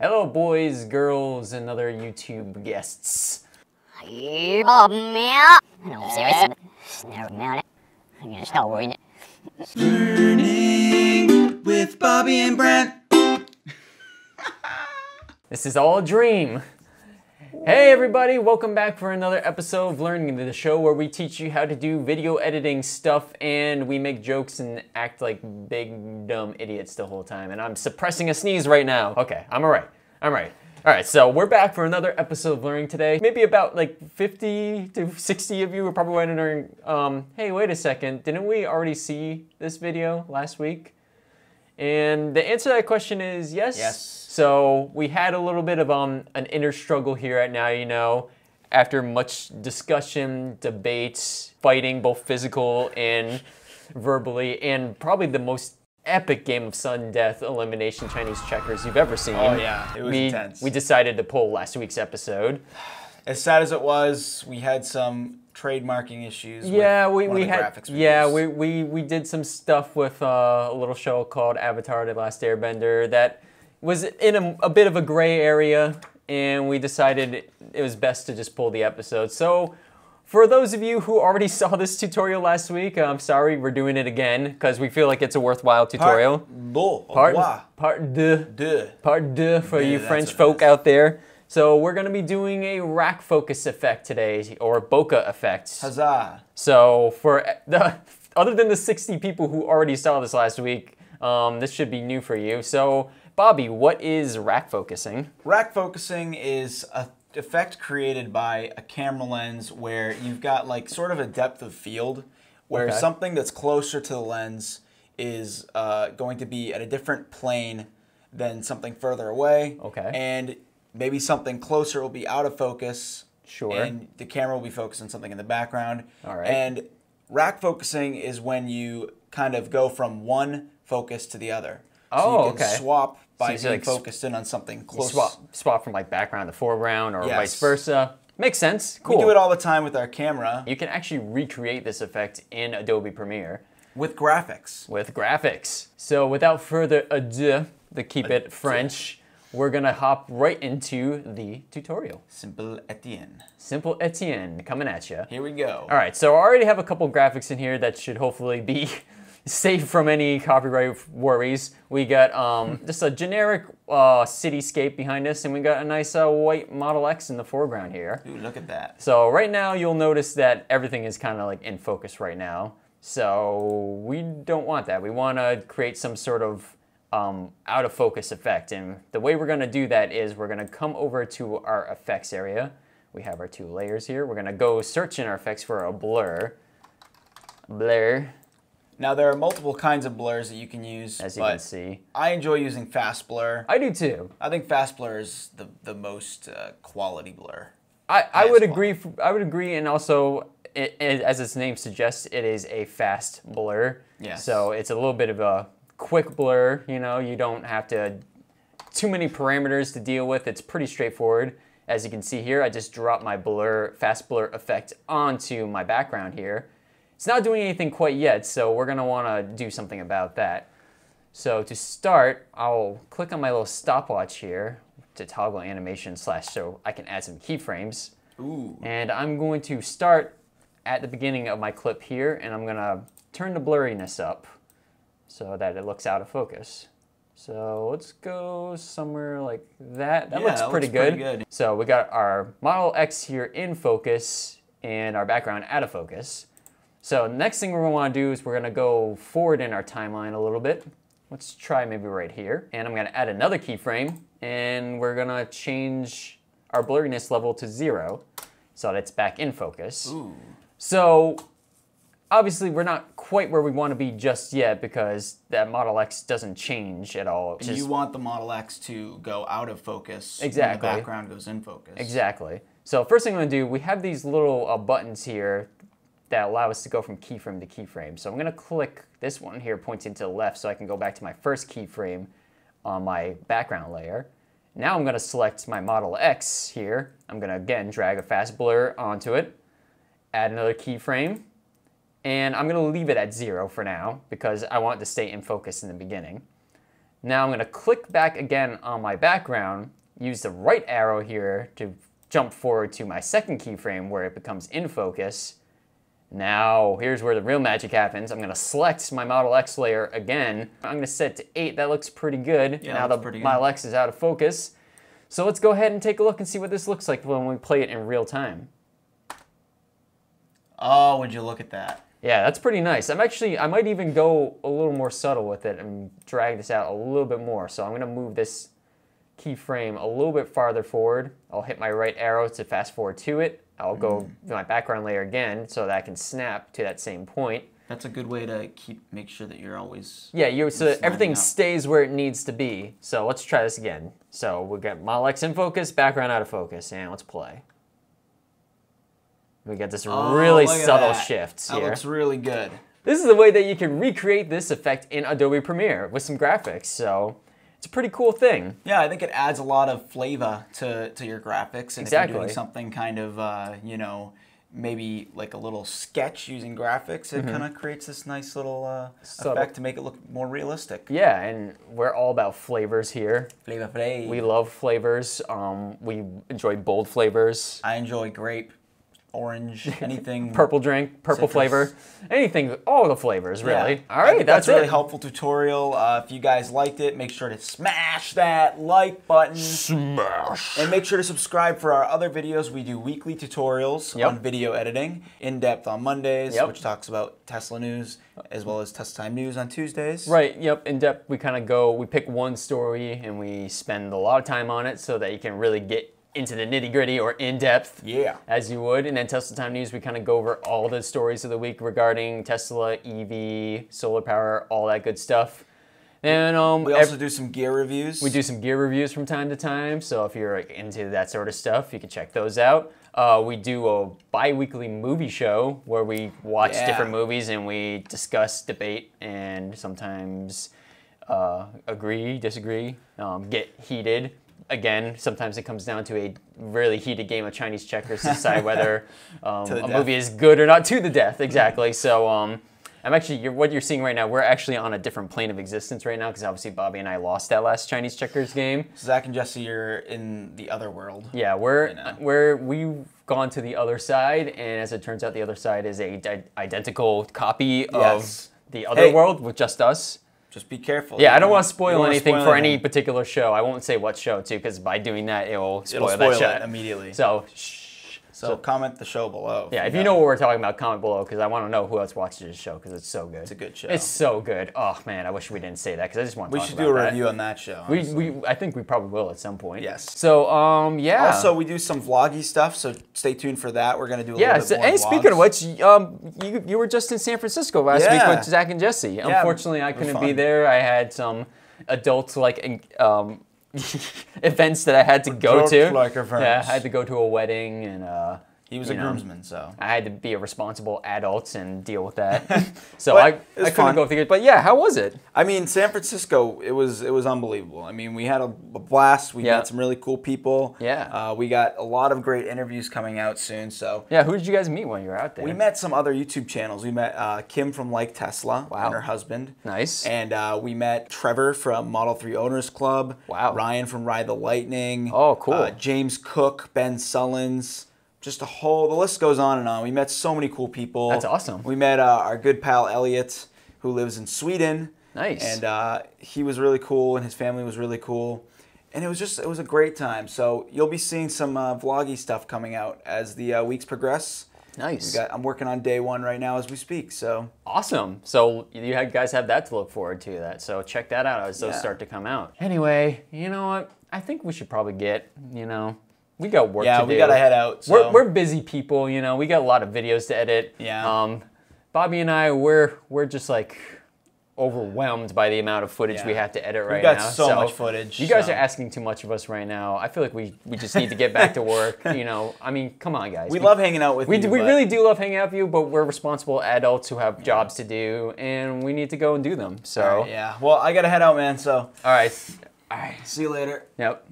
Hello, boys, girls, and other YouTube guests. Oh man! No, seriously. Never mind. I'm gonna start worrying. Vlearning with Bobby and Brent. This is all a dream. Hey, everybody, welcome back for another episode of Vlearning, the show where we teach you how to do video editing stuff and we make jokes and act like big, dumb idiots the whole time. And I'm suppressing a sneeze right now. Okay, I'm all right. I'm all right. All right, so we're back for another episode of Vlearning today. Maybe about like 50 to 60 of you are probably wondering, um, hey, wait a second, didn't we already see this video last week? And the answer to that question is yes. Yes. So we had a little bit of um, an inner struggle here at Now You Know. After much discussion, debates, fighting, both physical and verbally, and probably the most epic game of sudden death elimination Chinese checkers you've ever seen. Oh, yeah, it was we, intense. We decided to pull last week's episode. As sad as it was, we had some trademarking issues. Yeah, with we, we had graphics yeah we, we we did some stuff with uh, a little show called Avatar: The Last Airbender that was in a, a bit of a gray area, and we decided it was best to just pull the episode. So. For those of you who already saw this tutorial last week, I'm sorry we're doing it again because we feel like it's a worthwhile tutorial. Part Part deux. part deux. Deux. Part deux for Yeah, you French folk out there. So we're gonna be doing a rack focus effect today, or bokeh effect. Huzzah. So for the other than the 60 people who already saw this last week, um, this should be new for you. So Bobby, what is rack focusing? Rack focusing is a effect created by a camera lens where you've got like sort of a depth of field where Okay. something that's closer to the lens is uh, going to be at a different plane than something further away. Okay. And maybe something closer will be out of focus. Sure. And the camera will be focused on something in the background. All right. And rack focusing is when you kind of go from one focus to the other. Oh, so you oh, can okay. swap by you being like, focused in on something close. Swap swap from like background to foreground or Yes. vice versa. Makes sense. Cool. We do it all the time with our camera you can actually recreate this effect in Adobe Premiere with graphics. with graphics. So without further ado, to keep it French, we're gonna hop right into the tutorial. Simple Etienne. Simple Etienne coming at you. Here we go. All right, so I already have a couple graphics in here that should hopefully be safe from any copyright worries. We got um, just a generic uh, cityscape behind us, and we got a nice uh, white Model X in the foreground here. Ooh, look at that. So right now, you'll notice that everything is kind of like in focus right now. So we don't want that. We want to create some sort of um, out of focus effect. And the way we're going to do that is we're going to come over to our effects area. We have our two layers here. We're going to go search in our effects for a blur. Blur, Now there are multiple kinds of blurs that you can use, as you can see. I enjoy using fast blur. I do too. I think fast blur is the, the most uh, quality blur. I, I would quality. agree. I would agree, and also, it, it, as its name suggests, it is a fast blur. Yes. So it's a little bit of a quick blur. You know, you don't have to too many parameters to deal with. It's pretty straightforward. As you can see here, I just dropped my blur, fast blur effect onto my background here. It's not doing anything quite yet, so we're gonna wanna do something about that. So to start, I'll click on my little stopwatch here to toggle animation slash so I can add some keyframes. Ooh. And I'm going to start at the beginning of my clip here, and I'm gonna turn the blurriness up so that it looks out of focus. So let's go somewhere like that. That Yeah, looks pretty, looks good. pretty good. So we got our Model X here in focus and our background out of focus. So next thing we're gonna wanna do is we're gonna go forward in our timeline a little bit. Let's try maybe right here. And I'm gonna add another keyframe and we're gonna change our blurriness level to zero so that it's back in focus. Ooh. So obviously we're not quite where we want to be just yet because that Model X doesn't change at all. And you want the Model X to go out of focus Exactly. the background goes in focus. Exactly. So first thing I'm gonna do, we have these little uh, buttons here that allow us to go from keyframe to keyframe. So I'm gonna click this one here pointing to the left so I can go back to my first keyframe on my background layer. Now I'm gonna select my Model X here. I'm gonna again drag a fast blur onto it, add another keyframe, and I'm gonna leave it at zero for now because I want it to stay in focus in the beginning. Now I'm gonna click back again on my background, use the right arrow here to jump forward to my second keyframe where it becomes in focus. Now, here's where the real magic happens. I'm gonna select my Model X layer again. I'm gonna set to eight, that looks pretty good. Yeah, now the good. Model X is out of focus. So let's go ahead and take a look and see what this looks like when we play it in real time. Oh, would you look at that? Yeah, that's pretty nice. I'm actually, I might even go a little more subtle with it and drag this out a little bit more. So I'm gonna move this keyframe a little bit farther forward. I'll hit my right arrow to fast forward to it. I'll go mm. to my background layer again so that I can snap to that same point. That's a good way to keep make sure that you're always. Yeah, you so everything up. stays where it needs to be. So let's try this again. So we'll get Model X in focus, background out of focus, and let's play. We get this Oh, really subtle that. shifts That here. looks really good. This is the way that you can recreate this effect in Adobe Premiere with some graphics. So it's a pretty cool thing. Yeah, I think it adds a lot of flavor to, to your graphics. And if you're doing something kind of, uh, you know, maybe like a little sketch using graphics, it kind of creates this nice little uh. Effect to make it look more realistic. Yeah, and we're all about flavors here. Flavor flavor. We love flavors. Um, we enjoy bold flavors. I enjoy grape, orange, anything. Purple drink, purple Citrus. flavor, anything, all the flavors, really. All I right, that's, a really helpful tutorial. Uh, if you guys liked it, make sure to smash that like button. Smash. And make sure to subscribe for our other videos. We do weekly tutorials Yep. on video editing, in depth on Mondays, Yep. which talks about Tesla news, as well as Tesla Time news on Tuesdays. Right, yep, in depth, we kind of go, we pick one story and we spend a lot of time on it so that you can really get into the nitty gritty or in depth. Yeah. as you would. And then Tesla Time News, we kind of go over all the stories of the week regarding Tesla, EV, solar power, all that good stuff. And um, We also do some gear reviews. we do some gear reviews from time to time. So if you're like, into that sort of stuff, you can check those out. Uh, we do a bi-weekly movie show where we watch Yeah. different movies and we discuss, debate, and sometimes uh, agree, disagree, um, get heated. Again, sometimes it comes down to a really heated game of Chinese checkers to decide whether um, a death. movie is good or not. To the death, exactly. So um, I'm actually you're, what you're seeing right now. We're actually on a different plane of existence right now because obviously Bobby and I lost that last Chinese checkers game. Zac and Jesse are in the other world. Yeah, we're know. we're we've gone to the other side, and as it turns out, the other side is a di- identical copy Yes. of the other Hey. world with just us. Just be careful. Yeah, I don't want to spoil anything spoil for any particular show. I won't say what show too, because by doing that, it will spoil, It'll that show it immediately. So, shh. So comment the show below. Yeah, if you know what we're talking about, comment below because I want to know who else watches this show because it's so good. It's a good show. It's so good. Oh man, I wish we didn't say that because I just want to. we should do a that. review on that show. We, honestly. we I think we probably will at some point. Yes. So um yeah. Also, we do some vloggy stuff, so stay tuned for that. We're gonna do a Yeah, little so, bit more and speaking of which, um, you, you were just in San Francisco last week with Zac and Jesse. Yeah, Unfortunately, I couldn't be there. I had some adult like um, events that I had to go to. Adult-like Yeah. I had to go to a wedding and uh, he was you a know. groomsman, so I had to be a responsible adult and deal with that. so I, I couldn't fun. go through it. But yeah, how was it? I mean, San Francisco, it was it was unbelievable. I mean, we had a, blast. We Yeah. met some really cool people. Yeah. Uh, we got a lot of great interviews coming out soon. So Yeah, who did you guys meet when you were out there? we met some other YouTube channels. We met uh, Kim from Like Tesla Wow. and her husband. Nice. And uh, we met Trevor from Model 3 Owners Club. Wow. Ryan from Ride the Lightning. Oh, cool. Uh, James Cook, Ben Sullins. Just a whole, the list goes on and on. We met so many cool people. That's awesome. We met uh, our good pal Elliot, who lives in Sweden. Nice. And uh, he was really cool, and his family was really cool. And it was just, it was a great time. So you'll be seeing some uh, vloggy stuff coming out as the uh, weeks progress. nice. Got, I'm working on day one right now as we speak. So Awesome. So you guys have that to look forward to. That so check that out as those Yeah. start to come out. Anyway, you know what? I think we should probably get. You know, we got work yeah, to we do. gotta head out. So. We're, we're busy people. You know, we got a lot of videos to edit. Yeah. Um, Bobby and I, we're we're just like overwhelmed by the amount of footage we have to edit right now. We got now. so much footage, You guys so. are asking too much of us right now. I feel like we we just need to get back to work. You know, I mean, come on, guys. we love hanging out with We, you. we really do love hanging out with you, but we're responsible adults who have jobs to do, and we need to go and do them. So, right, yeah. Well, I gotta head out, man. So all right, all right, see you later. yep,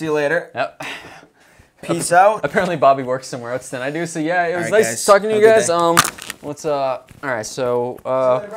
See you later. yep. Peace out. Apparently, Bobby works somewhere else than I do. So yeah, it was right, nice guys. talking to you Have a guys. Um, let's uh, all right. So uh,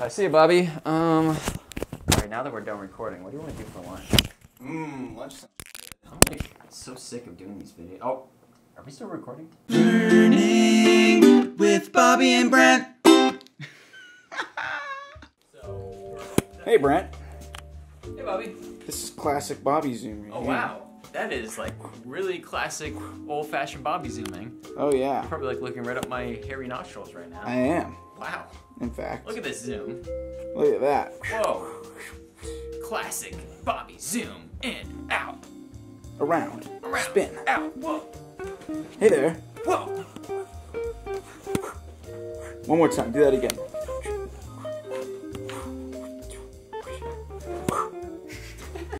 I see you, Bobby. Um, all right, right now that we're done recording, what do you want to do for lunch? Mmm, lunch. I'm like so sick of doing these videos. Oh, are we still recording? Vlearning with Bobby and Brent. Hey, Brent. Hey, Bobby. This is classic Bobby Zoom. right Oh here. wow, that is like really classic, old-fashioned Bobby zooming. Oh yeah, Probably like looking right up my hairy nostrils right now. I am. Wow, In fact, look at this zoom. look at that. Whoa, classic Bobby zoom in, out, Around, around, spin. out. Whoa, Hey there. whoa. One more time. Do that again.